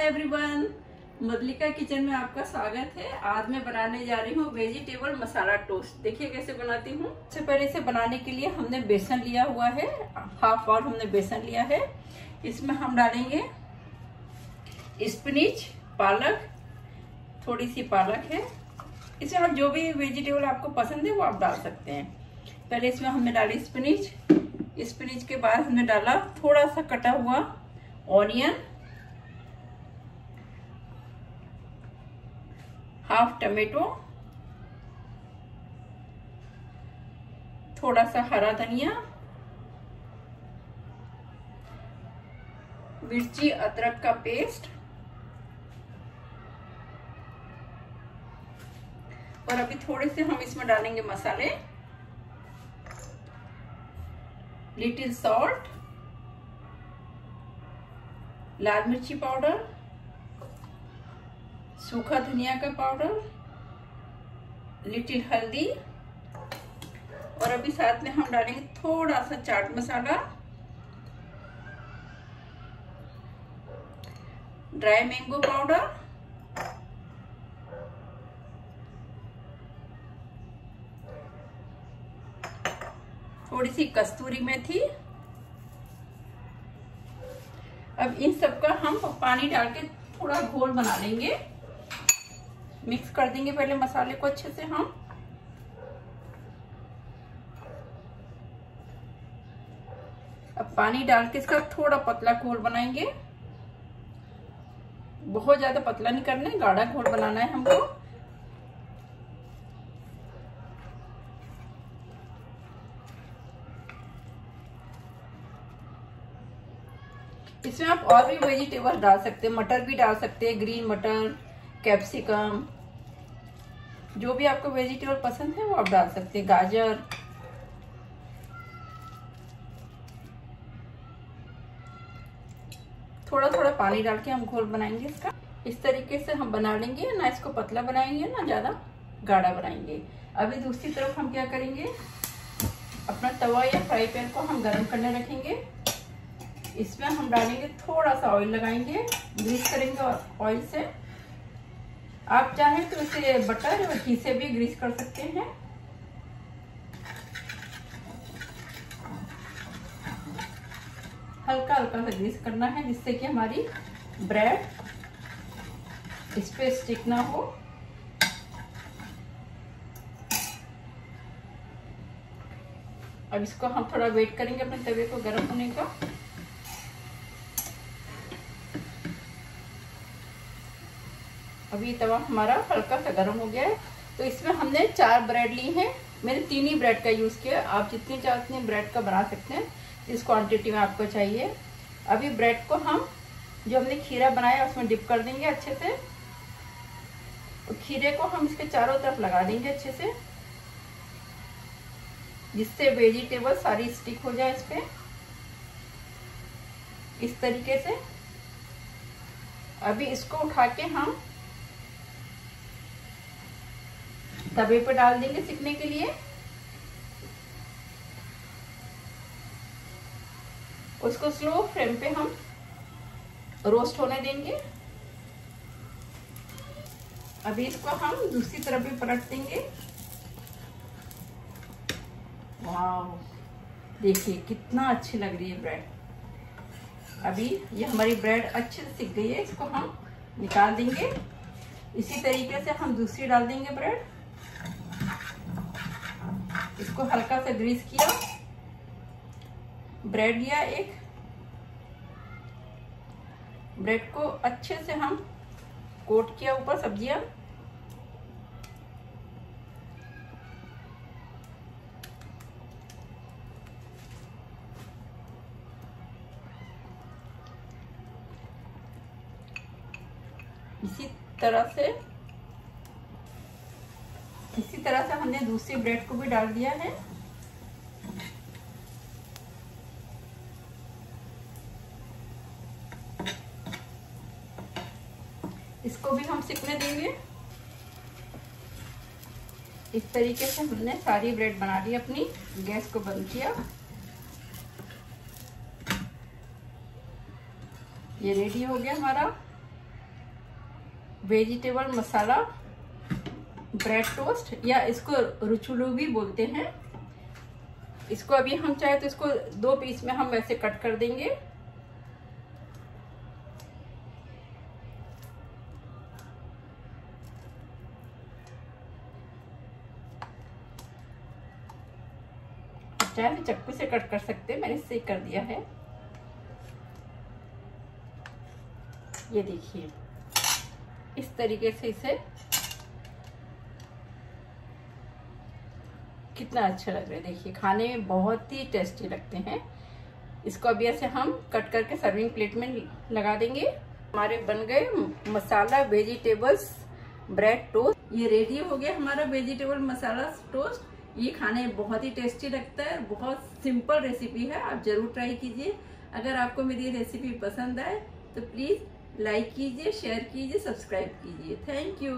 Hi everyone. मदलिका kitchen में आपका स्वागत है। आज मैं बनाने जा रही हूँ वेजिटेबल मसाला टोस्ट। देखिए कैसे बनाती हूँ। सबसे पहले इसे बनाने के लिए हमने बेसन लिया हुआ है। हाफ़ पाउंड हमने बेसन लिया है। इसमें हम डालेंगे स्पिनिच, पालक थोड़ी सी पालक है। इसमें आप जो भी वेजिटेबल आपको पसंद है वो आप डाल सकते हैं। पहले इसमें हमने डाली स्पिनिच। स्पिनिच के बाद हमने डाला थोड़ा सा कटा हुआ ऑनियन। हाफ़ टमेटो, थोड़ा सा हरा धनिया, मिर्ची, अदरक का पेस्ट, और अभी थोड़े से हम इसमें डालेंगे मसाले, लिटिल सॉल्ट, लाल मिर्ची पाउडर सूखा धनिया का पाउडर, लिटिल हल्दी, और अभी साथ में हम डालेंगे थोड़ा सा chaat masala. Dry mango powder थोड़ी सी कस्तूरी मेथी। अब इन सब का हम पानी डाल के थोड़ा घोल बना लेंगे। मिक्स कर देंगे पहले मसाले को अच्छे से हम। अब पानी डाल के इसका थोड़ा पतला घोल बनाएँगे। बहुत ज़्यादा पतला नहीं करना है, गाढ़ा घोल बनाना है हमको। इसमें आप और भी वेजिटेबल डाल सकते हैं, मटर भी डाल सकते हैं, ग्रीन मटर। कैप्सिकम, जो भी आपको वेजिटेबल पसंद है वो आप डाल सकते हैं। गाजर। थोड़ा थोड़ा पानी डाल के हम घोल बनाएँगे इसका। इस तरीके से हम बना लेंगे, ना इसको पतला बनाएँगे, ना ज़्यादा गाढ़ा बनाएँगे। अभी दूसरी तरफ़ हम क्या करेंगे? अपना तवा या फ्राई पैन को हम गर्म करने रखेंगे। इसमें हम डालेंगे थोड़ा सा ऑयल लगाएँगे। ग्रीस करेंगे ऑयल से। आप चाहें तो इसे बटर और घी से भी ग्रीस कर सकते हैं। हल्का हल्का सा ग्रीस करना है जिससे कि हमारी ब्रेड इस पे स्टिक ना हो। अब इसको हम थोड़ा वेट करेंगे अपने तवे को गर्म होने का। अभी तवा हमारा हल्का सा गर्म हो गया है। तो इसमें हमने चार ब्रेड ली है। मैंने तीन ही ब्रेड का यूज़ किया आप जितने चाहे उतने ब्रेड का बना सकते हैं। जिस क्वांटिटी में आपको चाहिए। अभी ब्रेड को हम जो हमने खीरा बनाया, उसमें डिप कर देंगे अच्छे से। और खीरे को हम इसके चारों तरफ़ लगा देंगे अच्छे से। जिससे वेजिटेबल सारी स्टिक हो जाए इस पे। इस तरीके से। अभी इसको उठा के हम तवे पे डाल देंगे सिकने के लिए। उसको स्लो फ्लेम पे हम रोस्ट होने देंगे। अभी इसको हम दूसरी तरफ़ भी पलट देंगे। देखिए, कितना अच्छी लग रही है ब्रेड अभी ये हमारी ब्रेड अच्छे से सिक गई है, इसको हम निकाल देंगे। इसी तरीके से हम दूसरी डाल देंगे ब्रेड इसको हल्का सा ग्रीस किया। ब्रेड लिया एक। ब्रेड को अच्छे से हम कोट किया ऊपर सब्ज़ियाँ। इसी तरह से इसी तरह से हमने दूसरी ब्रेड को भी डाल दिया है। इसको भी हम सिकने देंगे। इस तरीके से हमने सारी ब्रेड बना ली अपनी, गैस को बंद किया। ये रेडी हो गया हमारा वेजिटेबल मसाला। ब्रेड टोस्ट, या इसको रुचुलू भी बोलते हैं। इसको अभी हम चाहे तो इसको दो पीस में हम वैसे कट कर देंगे। चाहे तो चक्कू से कट कर सकते हैं, मैंने इससे कर दिया है। ये देखिए, इस तरीके से इसे कितना अच्छा लग रहा है। देखिए, खाने में बहुत ही टेस्टी लगते हैं। इसको अभी ऐसे हम कट करके सर्विंग प्लेट में लगा देंगे। हमारे बन गए मसाला वेजिटेबल्स ब्रेड टोस्ट ये रेडी हो गया हमारा वेजिटेबल मसाला टोस्ट ये खाने में बहुत ही टेस्टी लगता है। बहुत सिंपल रेसिपी है। आप ज़रूर ट्राई कीजिए। अगर आपको मेरी रेसिपी पसंद आए तो प्लीज़ लाइक कीजिए शेयर कीजिए सब्सक्राइब कीजिए। Thank you